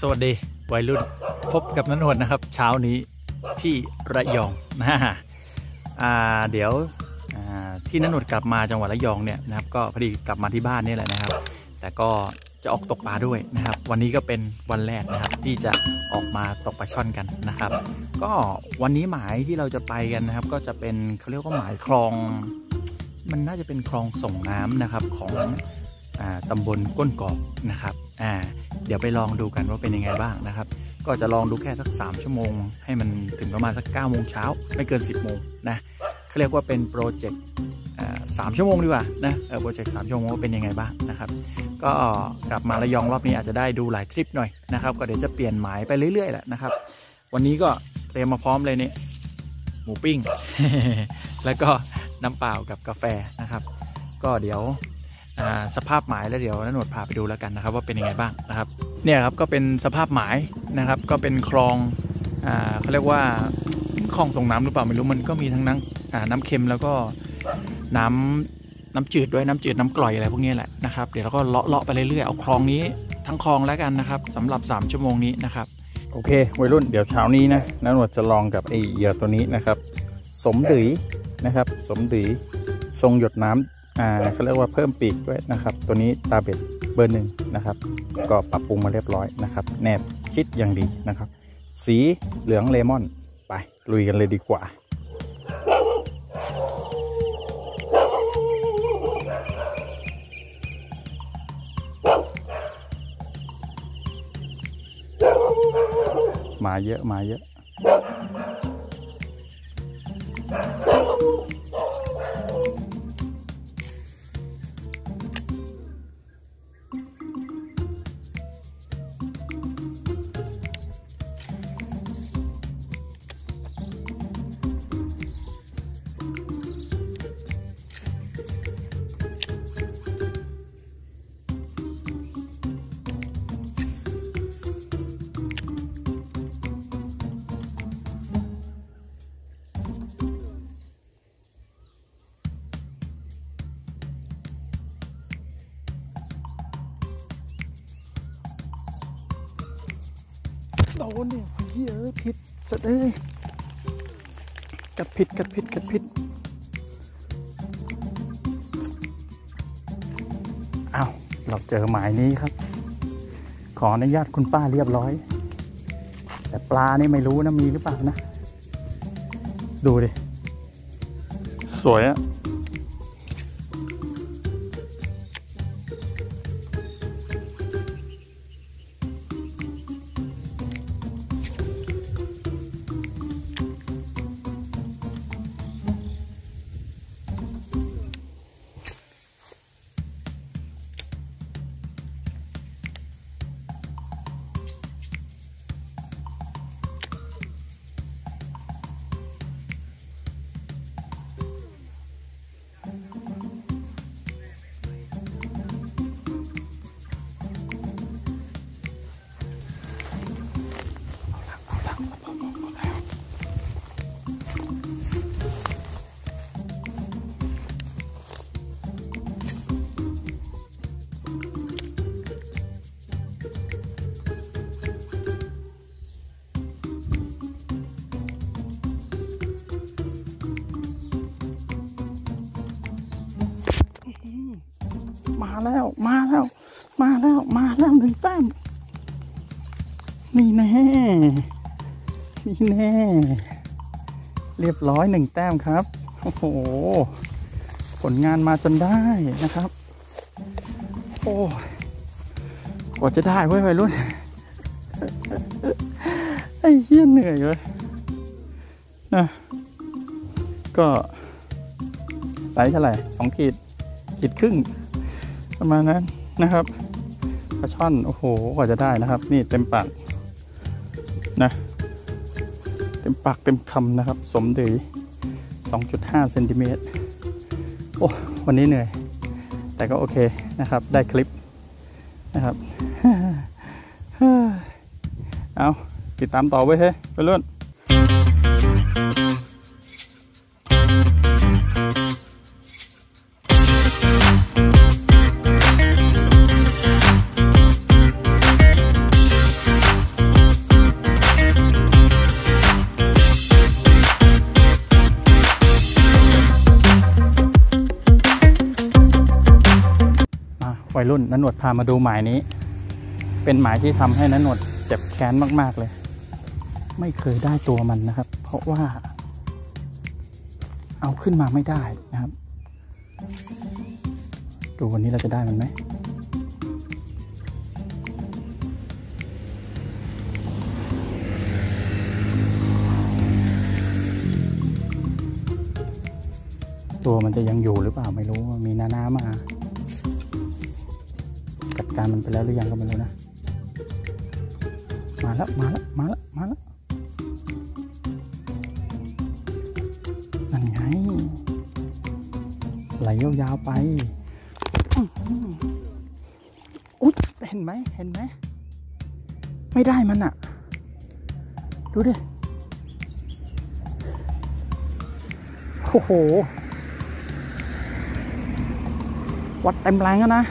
สวัสดีวัยรุ่นพบกับนันหนนะครับ เช้านี้ที่ระยองนะฮะอ่าเดี๋ยวอ่าที่นันหนกลับมาจังหวัดระยองเนี่ยนะครับก็พอดีกลับมาที่บ้านนี่แหละนะครับ แต่ก็จะออกตกปลาด้วยนะครับ วันนี้ก็เป็นวันแรกนะครับที่จะออกมาตกปลาช่อนกันนะครับ ก็วันนี้หมายที่เราจะไปกันนะครับ ก็จะเป็นเขาเรียกว่าหมายคลอง มันน่าจะเป็นคลองส่งน้ำนะครับของ ตำบลก้นกอกนะครับเดี๋ยวไปลองดูกันว่าเป็นยังไงบ้างนะครับ ก็จะลองดูแค่สัก 3 ชั่วโมง ให้มันถึงประมาณสัก9โมงเช้าไม่เกิน 10โมงนะเขาเรียกว่าเป็นโปรเจกต์สามชั่วโมงดีกว่านะโปรเจกต์สามชั่วโมงว่าเป็นยังไงบ้างนะครับ ก็กลับมาระยองรอบนี้อาจจะได้ดูหลายทริปหน่อยนะครับ ก็เดี๋ยวจะเปลี่ยนหมายไปเรื่อยๆแหละนะครับ วันนี้ก็เตรียมมาพร้อมเลยเนี่ยหมูปิ้ง แล้วก็น้ำเปล่ากับกาแฟนะครับ ก็เดี๋ยว สภาพหมายแล้วเดี๋ยวนันหนวดพาไปดูแล้วกันนะครับ ว่าเป็นยังไงบ้างนะครับเนี่ยครับก็เป็นสภาพหมายนะครับ ก็เป็นคลองอเขาเรียกว่าคลองส่งน้ำหรือเปล่าไม่รู้มันก็มีทั้งน้ำน้ำเค็มแล้วก็น้ำน้ำจืดด้วยน้ำจืดน้ำกร่อยอะไรพวกนี้แหละนะครับเดี๋ยวเราก็เลาะเลาะไปเรื่อยๆเอาคลองนี้ทั้งคลองแล้วกันนะครับสำหรับ 3 ชั่วโมงนี้นะครับโอเควัยรุ่นเดี๋ยวเช้านี้นะนันหนวดจะลองกับไอเหยื่อตัวนี้นะครับ สมดือนะครับ สมดือทรงหยดน้ำ อ่าเขาเรียกว่าเพิ่มปีกด้วยนะครับ ตัวนี้ตาเบ็ดเบอร์หนึ่งนะครับ ก็ปรับปรุงมาเรียบร้อยนะครับ แนบชิดอย่างดีนะครับ สีเหลืองเลมอนไปลุยกันเลยดีกว่ามาเยอะมาเยอะ โดนเนี่ยเฮ้ยเอ้ยผิดสัตว์เอ้ยกัดผิดกัดผิดกัดผิดอ้าวเราเจอหมายนี้ครับ ขออนุญาตคุณป้าเรียบร้อย แต่ปลานี่ไม่รู้นะมีหรือเปล่านะ ดูดิ สวยอะ นี่แน่ นี่แน่ เรียบร้อยหนึ่งแต้มครับ โอ้โห ผลงานมาจนได้นะครับ โอ้กว่าจะได้เว้ยวัยรุ่น ไอ้เหี้ยเหนื่อยเลยนะก็ไซส์เท่าไหร่สองขีด ขีดครึ่ง ประมาณนั้นนะครับปลาช่อน โอ้โห กว่าจะได้นะครับ นี่เต็มปาก นะเต็มปากเต็มคำนะครับ สมดือ2.5เซนติเมตรโอ้วันนี้เหนื่อย แต่ก็โอเคนะครับ ได้คลิปนะครับ เอาติดตามต่อไว้เฮ้ไปเรื่อย ยรุ่นนันหนวดพามาดูหมายนี้ เป็นหมายที่ทำให้นันหนวดเจ็บแค้นมาก ๆ เลย ไม่เคยได้ตัวมันนะครับ เพราะว่า เอาขึ้นมาไม่ได้นะครับ ดูวันนี้เราจะได้มันไหมตัวมันจะยังอยู่หรือเปล่าไม่รู้มีนานามา การมันไปแล้วหรือยังก็ไม่รู้นะ มาแล้วมาแล้วมาแล้วมาแล้วนั่นไงไหลยาวๆไปอุ๊ยเห็นไหมเห็นไหม ไม่ได้มันอะดูดิ โอ้โห วัดเต็มแรงแล้วนะ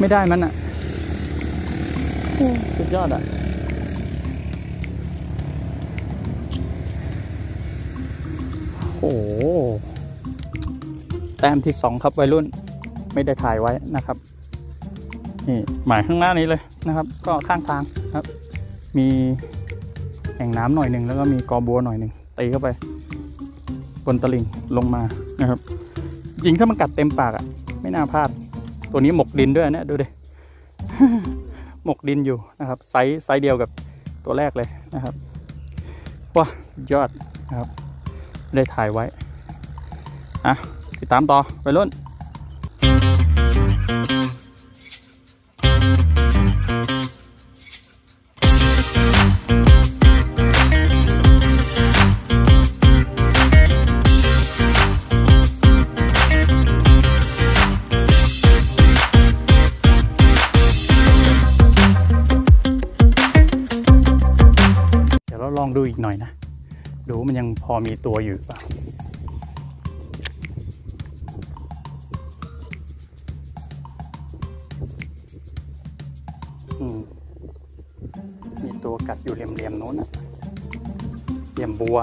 ไม่ได้มันอะโอ้สุดยอดอะโอ้โหแต้มที่สองครับวัยรุ่นไม่ได้ถ่ายไว้นะครับนี่หมายข้างหน้านี้เลยนะครับ ก็ข้างทางครับ มีแอ่งน้ำหน่อยหนึ่งแล้วก็มีกอบัวหน่อยหนึ่งตีเข้าไป บนตลิ่งลงมานะครับจริงถ้ามันกัดเต็มปากอะไม่น่าพลาด ตัวนี้หมกดินด้วยนะดูดิหมกดินอยู่นะครับไซส์ไซส์เดียวกับตัวแรกเลยนะครับว้ายอดนะครับได้ถ่ายไว้อะติดตามต่อไปรุ่น องดูอีกหน่อยนะ ดูมันยังพอมีตัวอยู่อเปล่าอืมมีตัวกัดอยู่เหลี่ยมๆโน้นอะเหลี่ยมบัว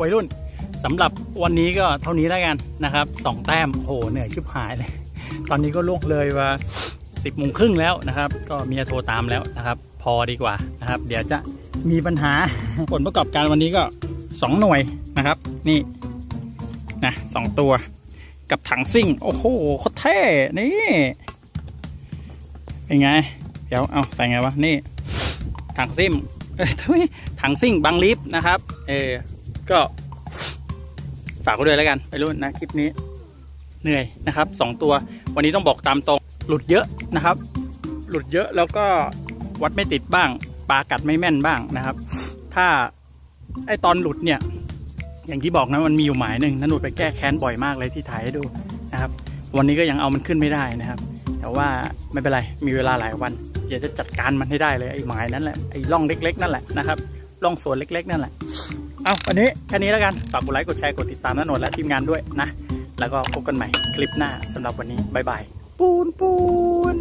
วัยรุ่น สำหรับวันนี้ก็เท่านี้แล้วกันนะครับสองแต้มโหเหนื่อยชิบหายเลย ตอนนี้ก็ล่วงเลยว่าสิบโมงครึ่งแล้วนะครับ ก็เมียโทรตามแล้วนะครับ พอดีกว่านะครับ เดี๋ยวจะมีปัญหาผลประกอบการวันนี้ก็สองหน่วยนะครับ นี่นะสองตัวกับถังซิ่ง โอ้โหโคตรเท่นี่เป็นไง เดี๋ยวเอาใส่ไงวะนี่ ถังซิ่มเอ้ยถังซิ่งบังลิฟต์นะครับ เออก็ากไว้ด้วยแล้วกันไปรุ่นนะคลิปนี้เหนื่อยนะครับสองตัว วันนี้ต้องบอกตามตรงหลุดเยอะนะครับ หลุดเยอะแล้วก็วัดไม่ติดบ้างปลากัดไม่แม่นบ้างนะครับ ถ้าไอตอนหลุดเนี่ย อย่างที่บอกนะมันมีอยู่หมายหนึ่งนันหลุดไปแก้แค้นบ่อยมากเลยที่ถ่ายให้ดูนะครับ วันนี้ก็ยังเอามันขึ้นไม่ได้นะครับ แต่ว่าไม่เป็นไรมีเวลาหลายวันเดี๋ยวจะจัดการมันให้ได้เลยไอหมายนั้นแหละไอร่องเล็ก ๆ นั่นแหละนะครับร่องสวนเล็ก ๆ นั่นแหละ เอาวันนี้แค่นี้แล้วกัน ฝากกดไลค์ กดแชร์ กดติดตามน้าหนดและทีมงานด้วยนะ แล้วก็พบกันใหม่คลิปหน้าสำหรับวันนี้ บ๊ายบาย ปูนปูน